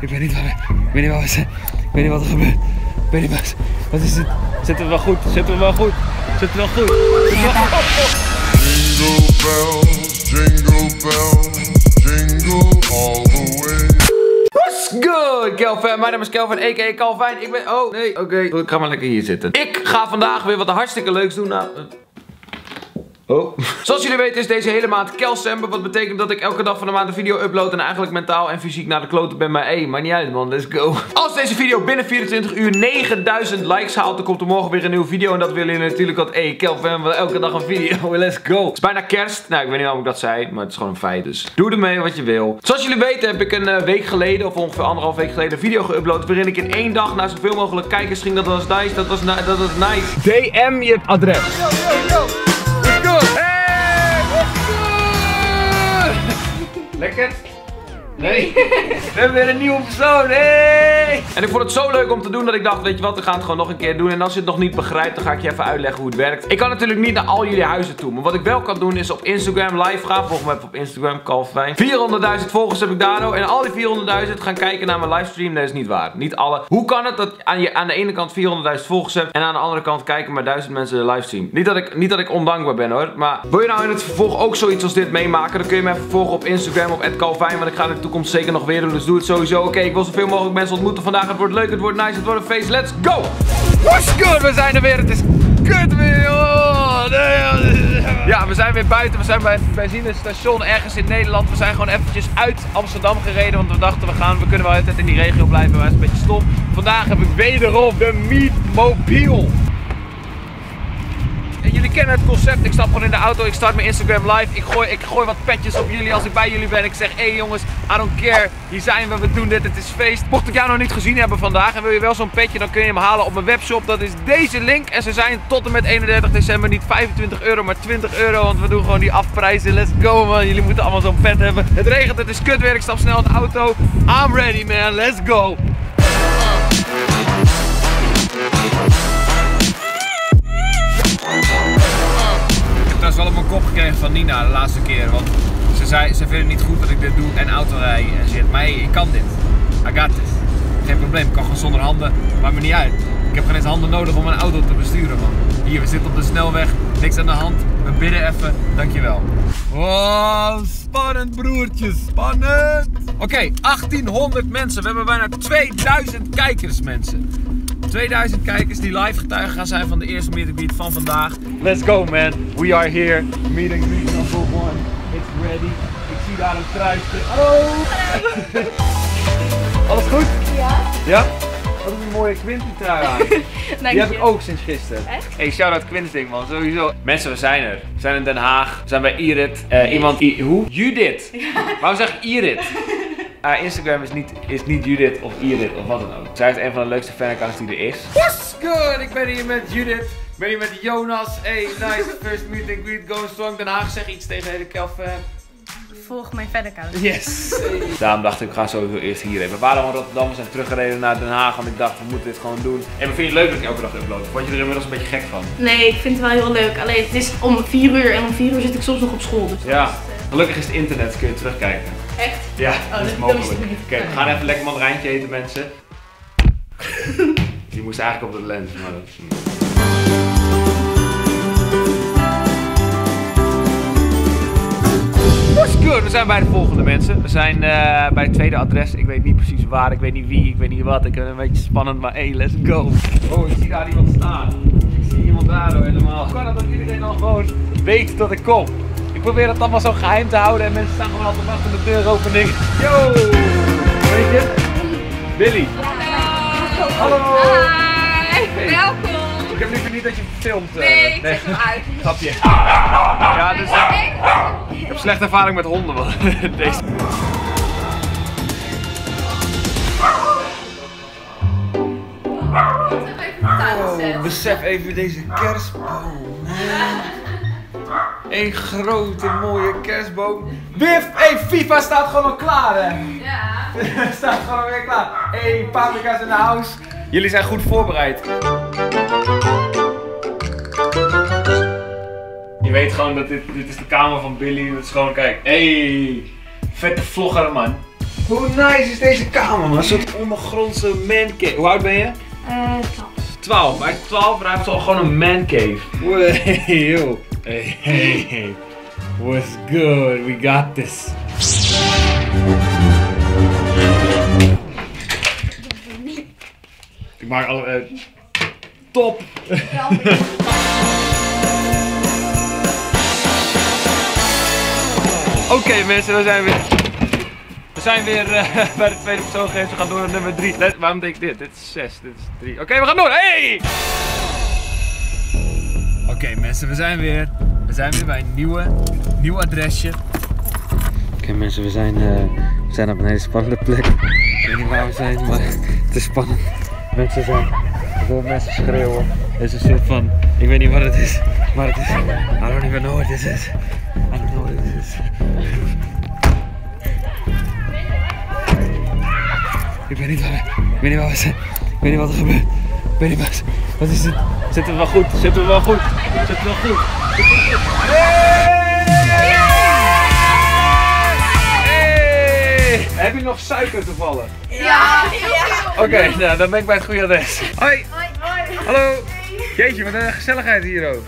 Ik weet niet waar we, ik weet niet waar we zijn. Ik weet niet wat er gebeurt. Ik weet niet wat, wat is dit? Zitten we wel goed? Zitten we wel goed? Zitten we wel goed? Jingle bells, jingle bells, jingle all the way. What's good, Kelvin? Mijn naam is Kelvin, a.k.a. Calvin. Ik ben... Oh, nee. Oké, ik ga maar lekker hier zitten. Ik ga vandaag weer wat hartstikke leuks doen. Nou... Oh. Zoals jullie weten is deze hele maand Kelsember. Wat betekent dat ik elke dag van de maand een video upload. En eigenlijk mentaal en fysiek naar de kloten ben. Maar hé, maar niet uit man, let's go. Als deze video binnen 24 uur 9000 likes haalt. Dan komt er morgen weer een nieuwe video. En dat willen jullie natuurlijk. Want hé, Kelvin wil elke dag een video. Let's go. Het is bijna kerst. Nou, ik weet niet waarom ik dat zei. Maar het is gewoon een feit. Dus doe ermee wat je wil. Zoals jullie weten heb ik een eh, week geleden. Of ongeveer anderhalf week geleden een video geüpload. Waarin ik in één dag naar zoveel mogelijk kijkers ging. Dat was nice. Dat was, dat was nice. DM je adres. Yo, yo, yo. Good? Hey, what's good? Lekker? Nee. We hebben weer een nieuwe persoon. Hey. En ik vond het zo leuk om te doen dat ik dacht, weet je wat, we gaan het gewoon nog een keer doen. En als je het nog niet begrijpt, dan ga ik je even uitleggen hoe het werkt. Ik kan natuurlijk niet naar al jullie huizen toe. Maar wat ik wel kan doen is op Instagram live gaan. Volg me even op Instagram, Calvin. 400.000 volgers heb ik daar nou. En al die 400.000 gaan kijken naar mijn livestream. Dat is niet waar. Niet alle. Hoe kan het dat aan, je, aan de ene kant 400.000 volgers hebt en aan de andere kant kijken maar 1000 mensen de livestream? Niet dat, ik, niet dat ik ondankbaar ben hoor. Maar wil je nou in het vervolg ook zoiets als dit meemaken? Dan kun je me even volgen op Instagram op @calvin. Want ik ga de toekomst zeker nog weer. Dus doe het sowieso. Oké, ik wil zoveel mogelijk mensen ontmoeten vandaag. Het wordt leuk, het wordt nice, het wordt een feest. Let's go! What's good? We zijn er weer. Het is kut weer. Oh. Ja, we zijn weer buiten. We zijn bij het benzinestation ergens in Nederland. We zijn gewoon eventjes uit Amsterdam gereden. Want we dachten, we, gaan, we kunnen wel altijd in die regio blijven. Maar het is een beetje stom. Vandaag heb ik wederom de Meatmobile. En jullie kennen het concept. Ik stap gewoon in de auto. Ik start mijn Instagram live. Ik gooi, ik gooi wat petjes op jullie als ik bij jullie ben. Ik zeg, hé hey jongens, I don't care. Hier zijn we, we doen dit. Het is feest. Mocht ik jou nog niet gezien hebben vandaag en wil je wel zo'n petje, dan kun je hem halen op mijn webshop. Dat is deze link. En ze zijn tot en met 31 december niet 25 euro, maar 20 euro. Want we doen gewoon die afprijzen. Let's go man. Jullie moeten allemaal zo'n pet hebben. Het regent, het is kut weer. Ik stap snel in de auto. I'm ready man. Let's go. Wel op mijn kop gekregen van Nina de laatste keer. Want ze zei, ze vindt het niet goed dat ik dit doe en autorijden en shit. Maar ik kan dit. I got this. Geen probleem, ik kan gewoon zonder handen. Maakt me niet uit. Ik heb geen eens handen nodig om een auto te besturen, man. Hier, we zitten op de snelweg. Niks aan de hand. We bidden even. Dankjewel. Wow, spannend broertjes. Spannend. Oké, 1800 mensen. We hebben bijna 2000 kijkers, mensen. 2000 kijkers die live getuigen gaan zijn van de eerste meet and greet van vandaag. Let's go man, we are here. Meet and greet number one. It's ready. Ik zie daar een kruisje. Hallo! Alles goed? Ja, Ja? Wat is een mooie Quinty trui aan. Die heb ik ook sinds gisteren. Echt? Hey, shout-out Quinting man, sowieso. Mensen, we zijn er. We zijn in Den Haag. We zijn bij Irit. Eh, iemand, I- hoe? Judith. Waarom zeg ik Irit? Haar Instagram is niet, is niet Judith of Irit of wat dan ook. Zij is een van de leukste fanaccounts die er is. What's good? Ik ben hier met Judith. Ik ben hier met Jonas. Hey, nice. First meet and greet. Going strong. Den Haag. Zeg iets tegen de hele Kelf. eh. Volg mijn verder account. Yes! Daarom dacht ik, ik ga sowieso eerst hierheen. We waren al in Rotterdam, we zijn teruggereden naar Den Haag. Want ik dacht, we moeten dit gewoon doen. En vind je het leuk dat ik elke dag upload? Vond je er inmiddels een beetje gek van? Nee, ik vind het wel heel leuk. Alleen het is om 4 uur en om 4 uur zit ik soms nog op school. Dus Ja. is, Gelukkig is het internet, kun je terugkijken. Ja, dat is dat- dat mogelijk. Oké, we gaan even lekker mandarijntje eten, mensen. Die moest eigenlijk op de lens, maar dat... What's good? We zijn bij de volgende mensen. We zijn eh, bij het tweede adres. Ik weet niet precies waar, ik weet niet wie, ik weet niet wat. Ik het een beetje spannend, maar hey, let's go. Oh, ik zie daar iemand staan. Ik zie iemand daar hoor, helemaal. Hoe kan het dat iedereen dan gewoon weet dat ik kom? Ik probeer het allemaal zo geheim te houden en mensen staan gewoon altijd achter de deuropening. Yo! Weet je? Billy. Hallo! Hi, welkom. Ik heb liever niet dat je filmt. eh, Nee, ik zet hem uit. Grapje. Ja, dus ik heb slechte ervaring met honden. Man. Deze. Oh, besef even deze kerstboom. Een grote mooie kerstboom. Wif, hey, FIFA staat gewoon al klaar hè. Ja. staat gewoon alweer klaar. Hey, paprika's in de house. Jullie zijn goed voorbereid. Je weet gewoon dat dit, dit is de kamer van Billy. Dat is gewoon, kijk, hey, vette vlogger man. Hoe nice is deze kamer, man? Een soort ondergrondse mancave. Hoe oud ben je? Eh, 12. Hij is 12, maar hij heeft al gewoon een mancave. Hey, yo. Hey, hey, hey. What's good? We got this. Ik maak alle... eh, top! Oké mensen, we zijn weer... We zijn weer eh, bij de tweede persoon geweest. We gaan door naar nummer 3. Waarom denk ik dit? Dit is 6, dit is 3. Oké, we gaan door. Hey! Oké mensen, we zijn weer. We zijn weer bij een nieuwe, nieuw adresje. Oké mensen, we zijn, eh, we zijn op een hele spannende plek. Ik weet niet waar we zijn, maar het is spannend. Mensen zijn, veel mensen schreeuwen. Het is een soort van, ik weet niet wat het is, maar het is, I don't even know what this is. I don't know what this is. Ik weet niet waar ik weet niet waar we zijn. Ik weet niet wat er gebeurt. Ik weet niet wat, wat is dit? Zitten we wel goed? Zitten we wel goed? Zitten we wel goed? Hey! Heb je nog suiker toevallig? Ja, heel veel. Oké, nou dan ben ik bij het goede adres. Hoi! Hallo! Jeetje, wat een gezelligheid hier ook.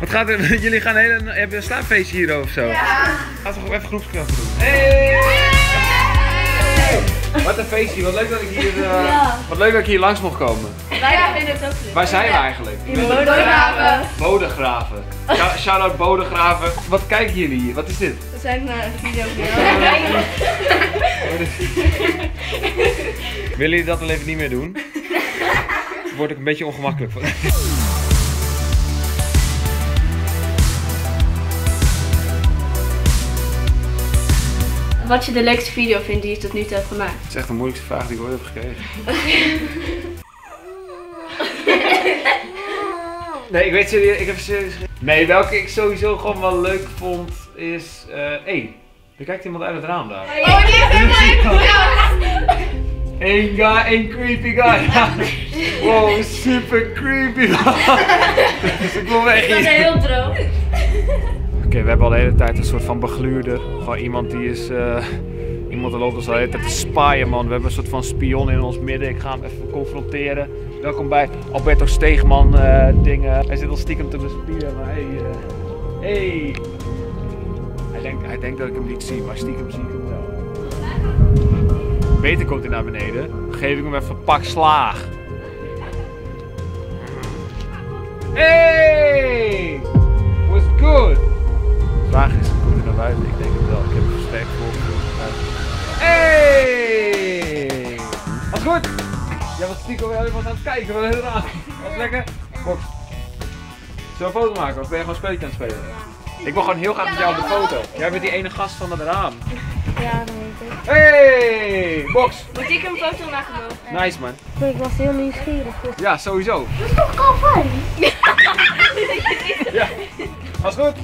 Wat gaat er? Jullie gaan een hele, hebben een slaapfeestje hier of zo? Ja. Gaan we even groepskracht doen. Hey! Wat een feestje, wat leuk dat ik hier, eh, wat leuk dat ik hier langs mocht komen. Wij vinden het ook leuk. Waar zijn we eigenlijk? Bodegraven. Bodegraven. Shout- Shout-out Bodegraven. Wat kijken jullie hier? Wat is dit? We zijn naar een video Willen jullie dat wel even niet meer doen? Word ik een beetje ongemakkelijk van. Wat je de leukste video vindt die je tot nu toe hebt gemaakt? Dat is echt de moeilijkste vraag die ik ooit heb gekregen. Nee, ik weet serieus, ik heb serieus Nee, welke ik sowieso gewoon wel leuk vond is... eh hé, hey, er kijkt iemand uit het raam daar. Oh, die heeft hem Eén guy, één creepy guy. wow, super creepy. dus ik wil weg Dat is hier. heel droog. Oké, we hebben al de hele tijd een soort van begluurder. Van iemand die is. eh, iemand die loopt ons al de hele tijd te spaaien, man. We hebben een soort van spion in ons midden. Ik ga hem even confronteren. Welkom bij Alberto Steegman eh, dingen. Hij zit al stiekem te bespieren, maar hey. eh, hey. Hij denkt, hij denkt dat ik hem niet zie, maar stiekem zie ik hem wel. Beter komt hij naar beneden. Geef ik hem even een pak slaag. Hey! What's good? De vraag is, komt hij naar buiten? Ik denk het wel. Ik heb een versterkt voor. Hey! Wat goed? Jij was stiekem wel even aan het kijken. Wat is eraan? Wat lekker? Box. Zullen we een foto maken of ben je gewoon een spelletje aan het spelen? Ik wil gewoon heel graag met jou op de foto. Jij bent die ene gast van het raam. Ja, dat weet ik. Hey! Box! Moet ik een foto maken? Nice man. Ik was heel nieuwsgierig. Ja, sowieso. Dat is toch gewoon fijn? Ja. Was goed?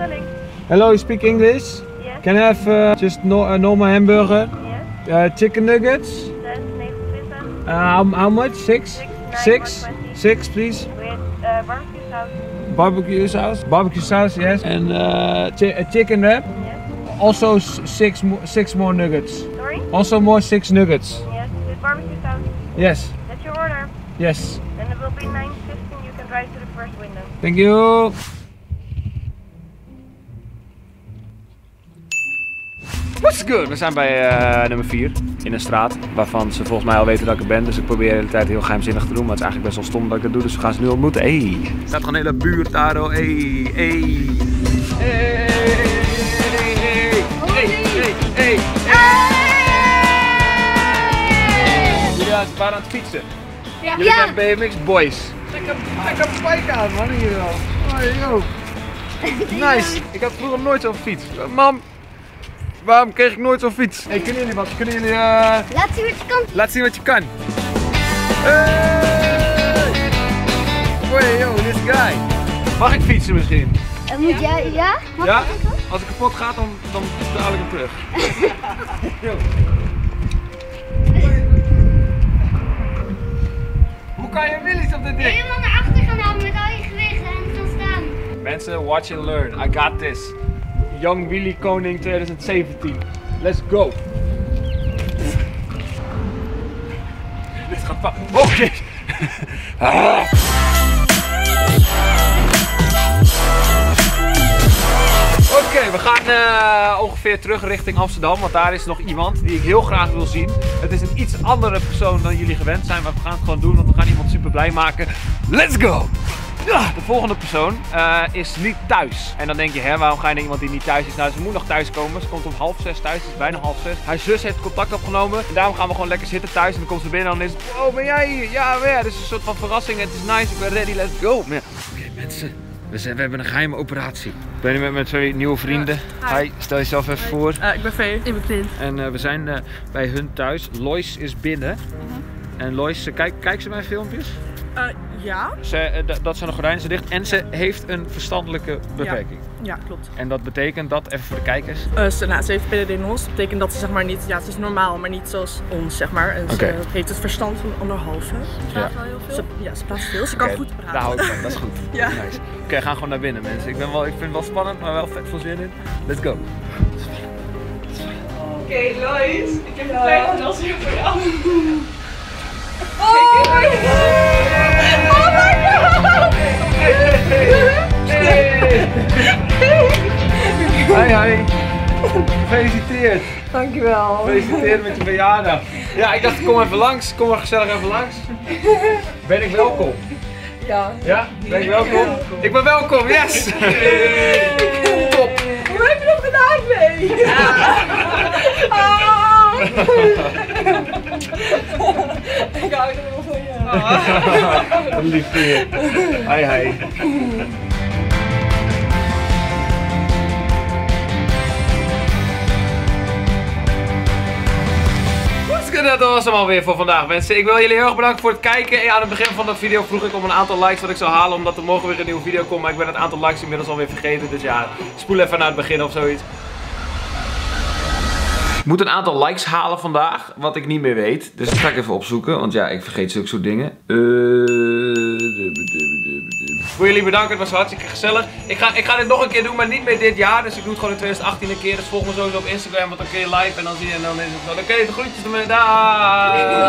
Bestelling? Hello, you speak English? Yes. Can I have uh, just no, a normal hamburger? Yes, Uh, chicken nuggets? 6, 29. Uh, how, how much? Six? Six, Six? nine, one Six, please. With uh, barbecue sauce. Barbecue sauce? Barbecue sauce, yes. And uh, chi- a chicken wrap? Yes. Also six, mo- six more nuggets. Sorry? Also more six nuggets. Yes, with barbecue sauce. Yes, That's your order. yes. And it will be 9.15. You can drive to the first window. Thank you. What's good? We zijn bij eh, nummer 4 in een straat waarvan ze volgens mij al weten dat ik er ben. Dus ik probeer de hele tijd heel geheimzinnig te doen, maar het is eigenlijk best wel stom dat ik dat doe. Dus we gaan ze nu ontmoeten. Hey, er staat gewoon een hele buurt daar. Oh. Hey, hey. Hey, hey, hey, hey, hey. Jullie waren aan het fietsen. Jullie zijn BMX boys. Lekker, lekker bike aan man hier wel. Oh, yo. Nice. Ik had vroeger nooit zo'n fiets. Mam, waarom kreeg ik nooit zo'n fiets? Hey, kunnen jullie wat? Kunnen jullie eh... Laat zien wat je kan. Laat zien wat je kan. Hey! Hey, yo, this guy. Mag ik fietsen misschien? Uh, moet jij, ja? Mag Ja? ik ook? Als ik kapot ga, dan, dan betaal ik hem terug. Yo. Hoe kan je Willys op dit ding? Helemaal naar achter gaan halen met al je gewichten en dan staan. Mensen, watch and learn. I got this. Young Willy Koning 2017. Let's go. Dit gaat fout. Oh. Oké, we gaan eh, ongeveer terug richting Amsterdam, want daar is nog iemand die ik heel graag wil zien. Het is een iets andere persoon dan jullie gewend zijn, maar we gaan het gewoon doen, want we gaan iemand super blij maken. Let's go! Ja, de volgende persoon eh, is niet thuis. En dan denk je, hè, waarom ga je naar iemand die niet thuis is? Nou, ze moet nog thuis komen. Ze komt om half zes thuis. Het is bijna half zes. Haar zus heeft contact opgenomen. En daarom gaan we gewoon lekker zitten thuis. En dan komt ze binnen en dan is het, oh, ben jij hier? Ja, weer. Het is een soort van verrassing. Het is nice. Ik ben ready. Let's go. Ja, Oké, mensen. We, zijn, we hebben een geheime operatie. Ik ben hier met mijn twee nieuwe vrienden. Hi, stel jezelf even voor. Eh, ik ben Vee. Ik ben Clint. En eh, we zijn eh, bij hun thuis. Lois is binnen. En Lois, uh, kijk, kijkt ze mijn filmpjes? Eh, ja? Ze, eh, dat zijn de gordijnen zijn dicht. En ze heeft een verstandelijke beperking. Ja, klopt. En dat betekent dat, even voor de kijkers. Eh, ze, nou, ze heeft PDD-NOS. Dat betekent dat ze zeg maar niet, ja, ze is normaal, maar niet zoals ons, zeg maar. En Oké. ze heeft het verstand van anderhalve. Ze Ja. praat wel heel veel. Ze, ja, ze praat veel. Ze kan goed praten. Daar hou ik van, dat is goed. Ja. Nice. Oké, gaan gewoon naar binnen mensen. Ik, ben wel, ik vind het wel spannend, maar wel vet veel zin in. Let's go. Oké, Lois. Ik heb een klein glas hier voor jou. Hi, hi. Gefeliciteerd. Dankjewel. Gefeliciteerd met je verjaardag. Ja, ik dacht, kom even langs. Kom maar gezellig even langs. Ben ik welkom? Ja. Ja? Ben ik welkom? Ik ben welkom, yes! Top! Wat heb je nog gedaan, Vee? Ah. ik hou er wel van je. Wat lief Goed, dat was hem alweer voor vandaag mensen. Ik wil jullie heel erg bedanken voor het kijken. Aan het begin van de video vroeg ik om een aantal likes wat ik zou halen. Omdat er morgen weer een nieuwe video komt. Maar ik ben het aantal likes inmiddels alweer vergeten. Dus ja, spoel even naar het begin of zoiets. Ik moet een aantal likes halen vandaag, wat ik niet meer weet. Dus dat ga ik even opzoeken, want ja, ik vergeet zulke soort dingen. Eh, Voor jullie bedanken, het was hartstikke gezellig. Ik ga, ik ga dit nog een keer doen, maar niet meer dit jaar. Dus ik doe het gewoon in 2018 een keer. Dus volg me sowieso op Instagram, want dan kun je live en dan zie je en dan is het zo. Je de groetjes doen. Daag!